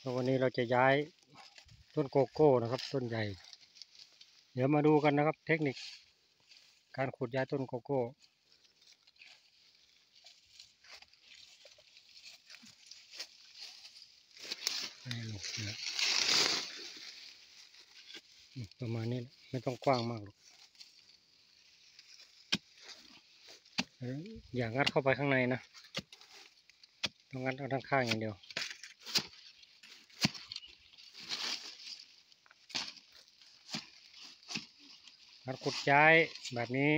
แล้ววันนี้เราจะย้ายต้นโกโก้นะครับ ต้นใหญ่ เดี๋ยวมาดูกันนะครับ เทคนิค การขุดย้ายต้นโกโก้ประมาณนี้ไม่ต้องกว้างมากหรอกอย่างัดเข้าไปข้างในนะ ต้องงัดเอาด้านข้างอย่างเดียว การขุดย้ายแบบนี้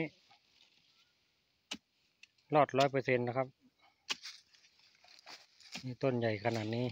รอดร้อยเปอร์เซ็นต์นะครับนี่ต้นใหญ่ขนาดนี้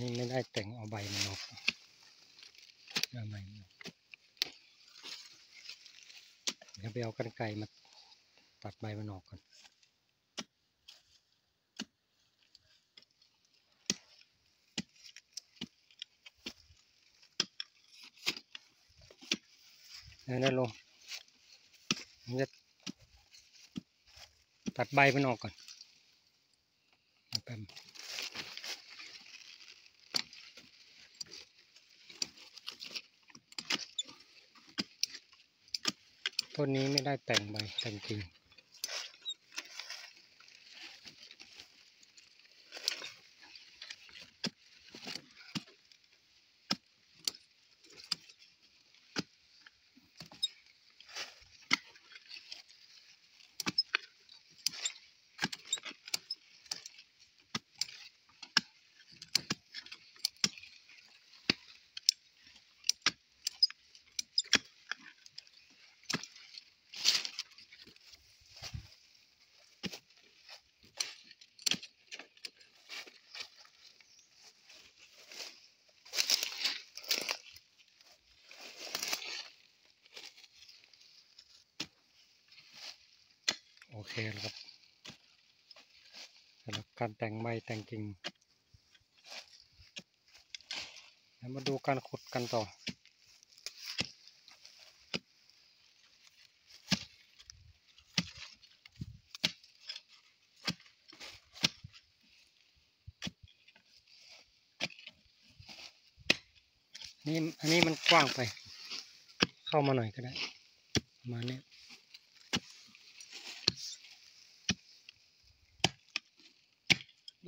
นี่ไม่ได้แต่งเอาใบมันออกเอาใบมันออกเดี๋ยวไปเอากันไกรมาตัดใบมันออกก่อนเอานั่นลงจะตัดใบมันออกก่อนเอาแป๊บ ต้นนี้ไม่ได้แต่งใบแต่งกิ่ง แล้วครับสำหรับการแต่งใบแต่งกิ่งแล้วมาดูการขุดกันต่อนี่อันนี้มันกว้างไป เข้ามาหน่อยก็ได้ ประมาณนี้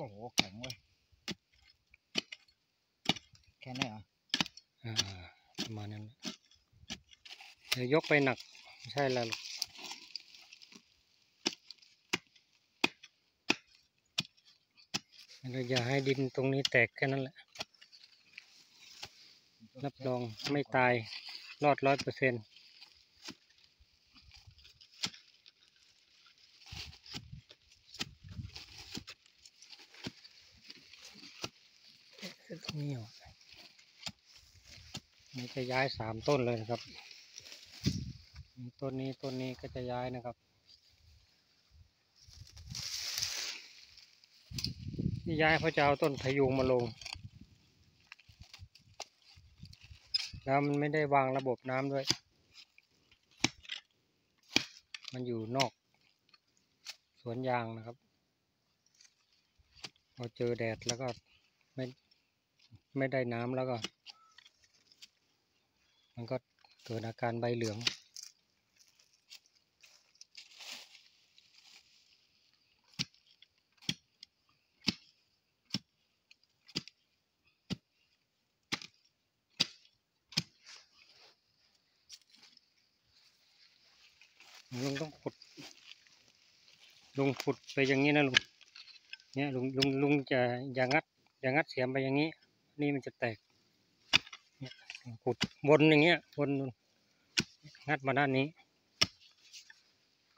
โอ้โหแข็งเว้ยแค่นี้เหรออ่าประมาณนั้นแหละเดี๋ยวยกไปหนักไม่ใช่แล้วหรอกแล้วก็อย่าให้ดินตรงนี้แตกแค่นั้นแหละ รับรองไม่ตาย รอดร้อยเปอร์เซ็นต์ตรง นี้เหรอนี่จะย้ายสามต้นเลยนะครับ ต้นนี้ต้นนี้ก็จะย้ายนะครับ ที่ย้ายเพราะจะเอาต้นพยุงมาลง แล้วมันไม่ได้วางระบบน้ำด้วย มันอยู่นอกสวนยางนะครับพอเจอแดดแล้วก็ไม่ ไม่ได้น้ำแล้วก็ มันก็เกิดอาการใบเหลือง ลุงต้องขุด ลุงขุดไปอย่างนี้นะลุง เนี่ยลุงลุงลุงจะอย่างงัดอย่างงัดเสียมไปอย่างนี้ นี่มันจะแตกเนี่ยขุดวนอย่างเงี้ยวนงัดมาด้านนี้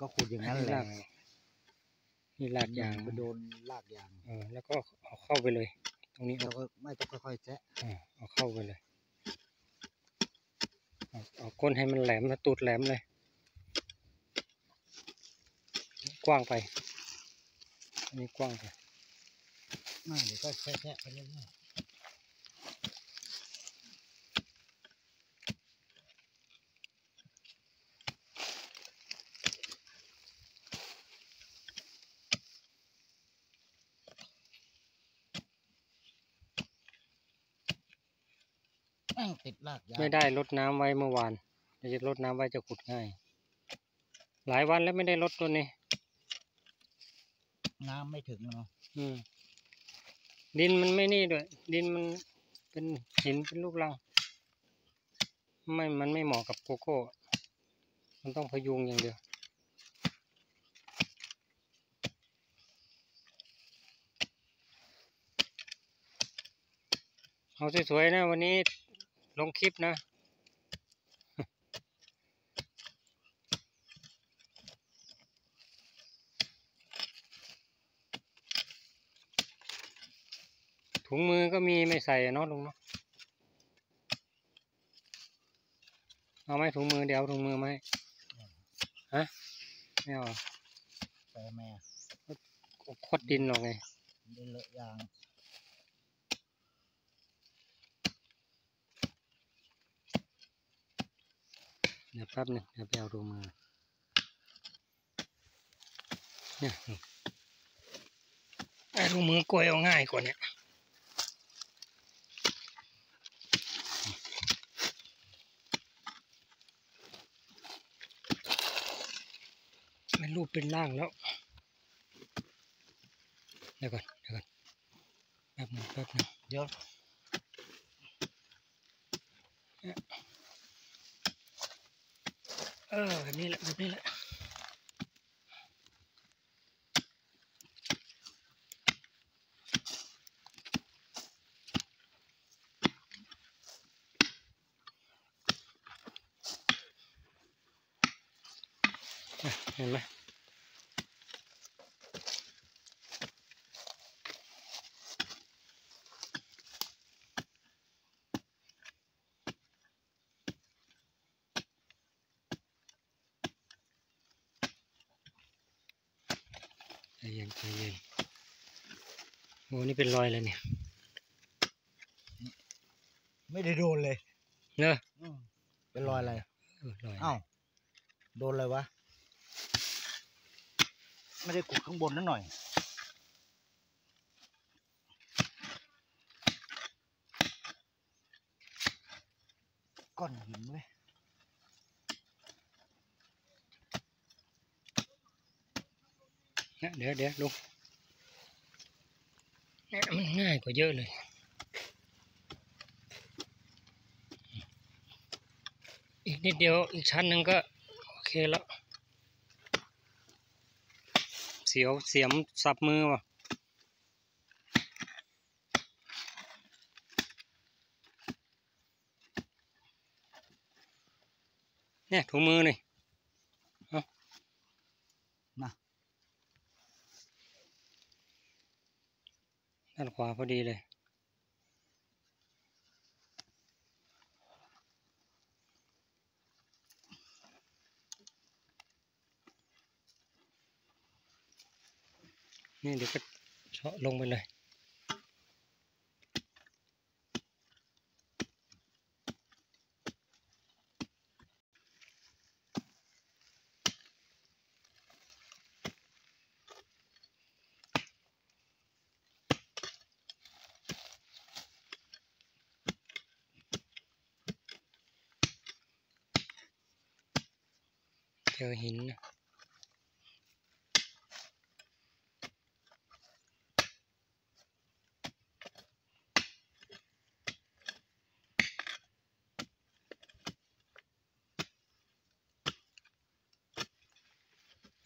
ก็ขุดอย่างนั้นแหละนี่ลากยางไปโดนลากยางเออแล้วก็เอาเข้าไปเลย ตรงนี้เราเอาก็ไม่ต้องค่อยๆแซะอ่าเอาเข้าไปเลยเอาเอาก้นให้มันแหลมแล้วตูดแหลมเลย กว้างไปอันนี้กว้างไปน่าเดี๋ยวก็แทะๆไปเรื่อยๆ ม่งติดลากยางไม่ได้ลดน้ำไว้เมื่อวานเราจะลดน้ำไว้จะขุดง่าย หลายวันแล้วไม่ได้ลดตัวนี้ น้ำไม่ถึงเนาะอืม ดินมันไม่นี่ด้วย ดินมันเป็นหินเป็นลูกรัง ไม่ มันไม่เหมาะกับโกโก้ มันต้องพยุงอย่างเดียว เอาสวยๆนะวันนี้ ลงคลิปนะ ถุงมือก็มีไม่ใส่อะเนาะลุงเนาะเอาไหมถุงมือเดี๋ยวเอาถุงมือไหมาให้ฮะไม่เอาเหรอแต่แม่ขดดินหรอกไงได้เลอะยาง เดี๋ยวแป๊บหนึงเดี๋ยวไปเอาถุงมือเนี่ยไอ้ถุงมือกล้วยเอาง่ายกว่านี่ยเป็นรูปเป็นร่างแล้ว เดี๋ยวก่อนเดี๋ยวก่อนแป๊บหนึงแป๊บหนึงเดี๋ยว เออแบบนี้แหละแบบนี้แหละอะเห็นไหม เย็นใจเย็นโอ้นี่เป็นรอยเลยเนี่ย ไม่ได้โดนเลยเนอะอืมเป็นรอยอะไรเออรอยอ้าวโดนอะไรวะ ไม่ได้ขุดข้างบนนั่นหน่อย ก้อนหินเว้ย เนี่ยเดี๋ยวเดี๋ยวลุงเนี่ยมันง่ายกว่าเยอะเลยอีกนิดเดียวอีกชั้นหนึ่งก็โอเคแล้วเสียวเสียมสับมือว่ะเนี่ยถุงมือนี่ ด้านขวาพอดีเลย นี่เดี๋ยวก็เฉาะลงไปเลย จอหินนะ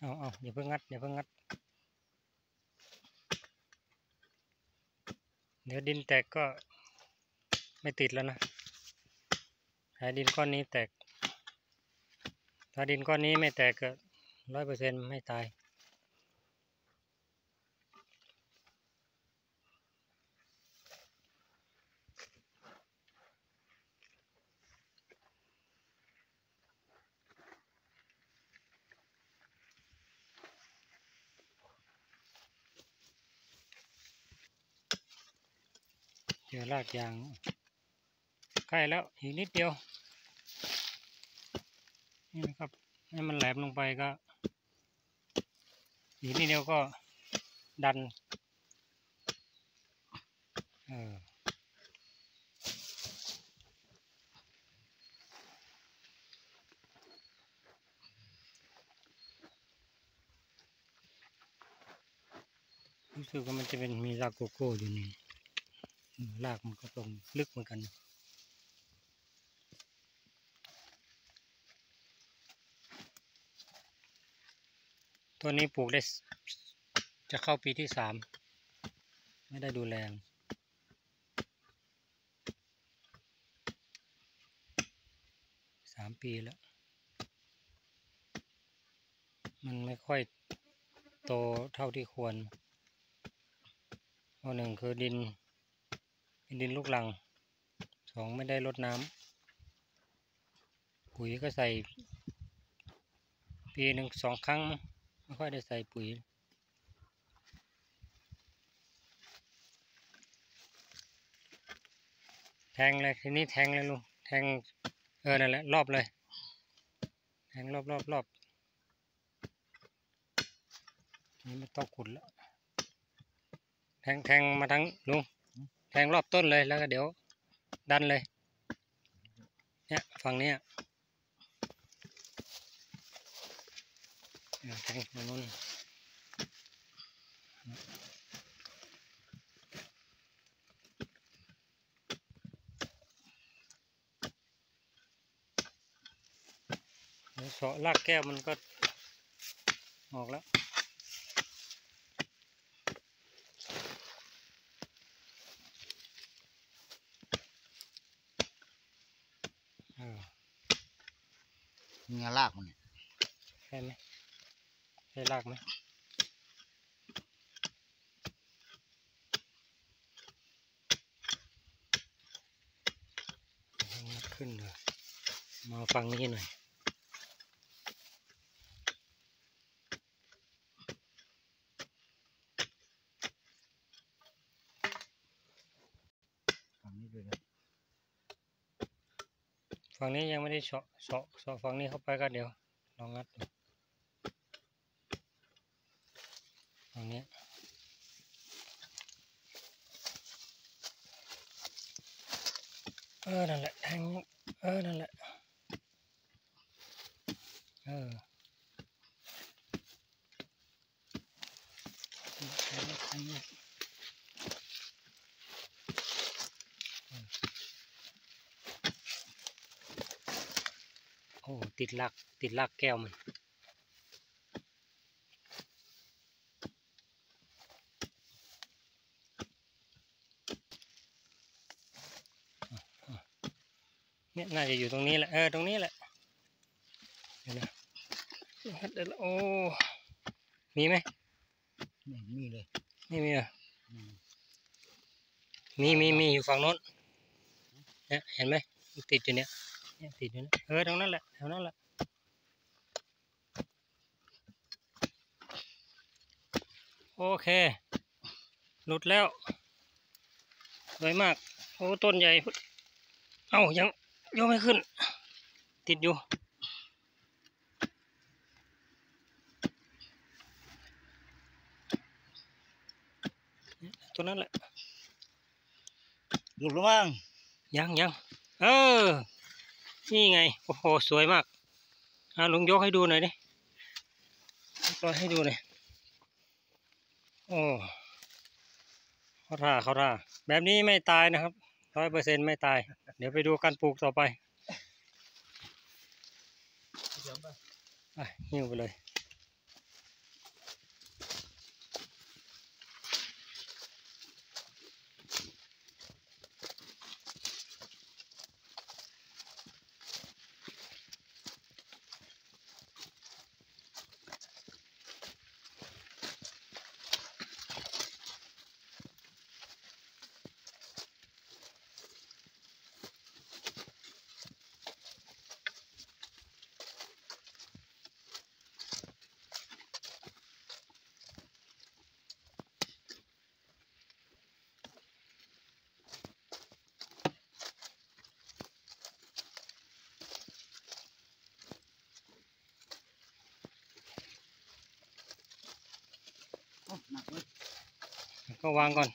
เอาเอาอย่าเพิ่งงัดอย่าเพิ่งงัด เดี๋ยวดินแตกก็ไม่ติดแล้วนะถ้าดินก้อนนี้แตก ถ้าดินก้อนนี้ไม่แตกก็ร้อยเปอร์เซ็นต์ไม่ตาย เจอรากยาง ใกล้แล้วอีกนิดเดียว นี่นะครับ ให้มันแหลมลงไปก็อีกนิดเดียวก็ดัน เออรู้สึกว่ามันจะเป็นมีรากโกโก้อยู่นี่ รากมันก็ตรงลึกเหมือนกัน ตัวนี้ปลูกได้จะเข้าปีที่สาม ไม่ได้ดูแลสามปีแล้ว มันไม่ค่อยโตเท่าที่ควรข้อหนึ่งคือดินเป็นดินลูกรัง สองไม่ได้รดน้ำ ปุ๋ยก็ใส่ ปีหนึ่งสองครั้ง ไม่ค่อยได้ใส่ปุ๋ยแทงเลยทีนี้แทงเลยลุงแทงเออนั่นแหละรอบเลย แทงรอบรอบรอบนี่ไม่ต้องขุดแล้วแทงแทงมาทั้งลุงแทงรอบต้นเลยแล้วก็เดี๋ยวดันเลย เนี่ยฝั่งเนี้ ยเออแทงฝั่นู้นเสาะลากแก้วมันก็ออกแล้วเออเงาลากมันเนี่ยใช่ไหม ใช่ลากไหมเอางัดขึ้นเลยมาฟังนี้หน่อยฝั่งนี้ด้วยนะฝั่งนี้ยังไม่ได้เฉาะเฉาะเฉาะฝั่งนี้เข้าไปก็เดี๋ยวลองงัดดู ฝั่งนี้เออ นั่นแหละแทงเออ นั่นแหละ เออแทงแทงเนี่ยโอ้ ติดลัก ติดลักแก้วมัน เนี่ยน่าจะอยู่ตรงนี้แหละ เออ ตรงนี้แหละเดี๋ยวนะเดี๋ยวนะโอ้ มีไหมนี่มีเลย ไม่มีเหรออืมมีมีมีอยู่ฝั่งโน้นเนี่ยเห็นไหมมันติดอยู่เนี่ยเนี่ยติดอยู่เนี่ยเออตรงนั้นแหละแถวนั้นแหละโอเค หลุดแล้วสวยมาก โอ้ ต้นใหญ่พุดเอ้ายัง ยกไม่ขึ้น ติดอยู่ ตัวนั้นแหละ หลุดแล้วมั้งยังยังเออ นี่ไง โอ้โห สวยมากอ่าลุงยกให้ดูหน่อยดิยกให้ดูหน่อยโอ้เขาท่าเขาท่าแบบนี้ไม่ตายนะครับ ร้อยเปอร์เซ็นไม่ตาย เดี๋ยวไปดูการปลูกต่อไป ไปหิ้วไปเลย็วางก่อน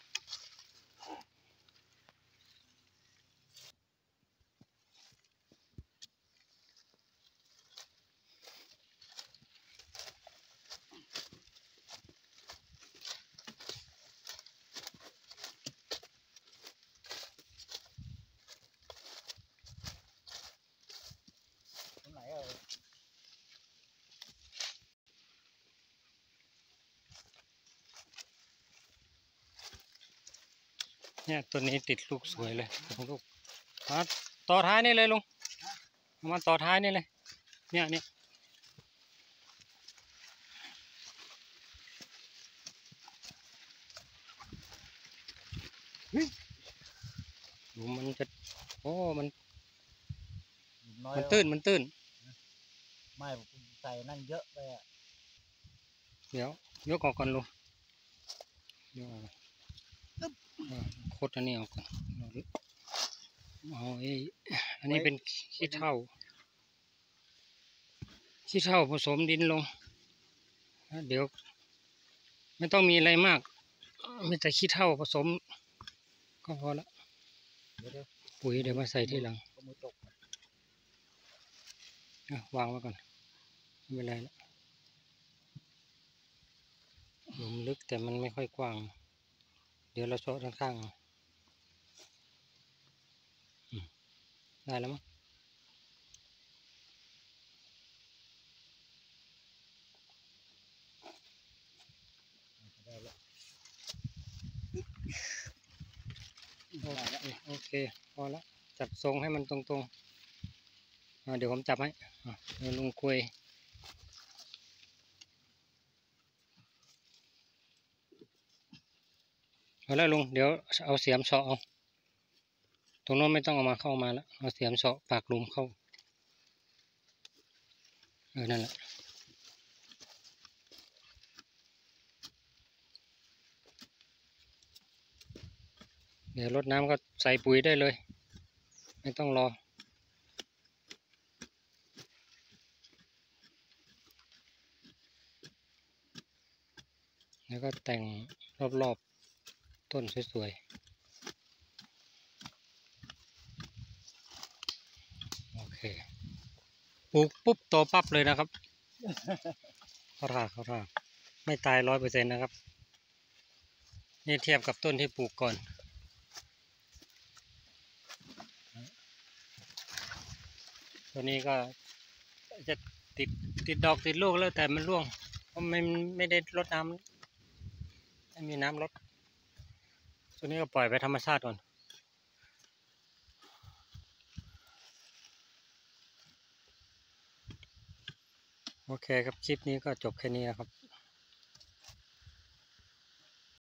เอ่ย เนี่ยตัวนี้ติดลูกสวยเลยสองลูกมาต่อท้ายนี่เลยลุงเอามาต่อท้ายนี่เลยเนี่ยเนี่ยเฮ้ยดูมันจะโอ้มันน้อยมันตื้นมันตื้น ไม่ผมใส่นั่นเยอะไปอะ เดี๋ยวยกออกก่อนลุงยกออกก่อนอ่า โคตรอันนี้ออกก่อนเอาไอ้อันนี้เป็นขี้เถ้าขี้เถ้าผสมดินลงแล้วเดี๋ยว ไม่ต้องมีอะไรมาก มีแต่ขี้เถ้าผสม ก็พอละเดี๋ยวเดี๋ยวปุ๋ยเดี๋ยวมาใส่ที่หลังก็มือตกอะวางไว้ก่อนไม่เป็นไรละหลุมลึกแต่มันไม่ค่อยกว้าง เดี๋ยวเราเจาะด้านข้างเอาอืมได้แล้วมั้งได้แล้วโอเคโอเคพอละจัดทรงให้มันตรงๆอ่าเดี๋ยวผมจับให้อะเดี๋ยวลุงคุย เอาละลุงเดี๋ยวเอาเสียมเสาะเอาตรงโน้นไม่ต้องเอามาเข้ามาแล้วเอาเสียมเสาะปากหลุมเข้าเออนั่นแหละเดี๋ยวรดน้ำก็ใส่ปุ๋ยได้เลย ไม่ต้องรอ แล้วก็แต่งรอบๆ ต้นสวยๆ โอเค ปลูกปุ๊บโตปั๊บเลยนะครับเขารากเขารากไม่ตายร้อยเปอร์เซ็นต์นะครับ นี่เทียบกับต้นที่ปลูกก่อน ตัวนี้ก็จะติดติดดอกติดลูกแล้วแต่มันร่วง เพราะมันไม่ได้รดน้ำไม่มีน้ำรด ตัวนี้ก็ปล่อยไปธรรมชาติก่อน โอเคครับ คลิปนี้ก็จบแค่นี้นะครับ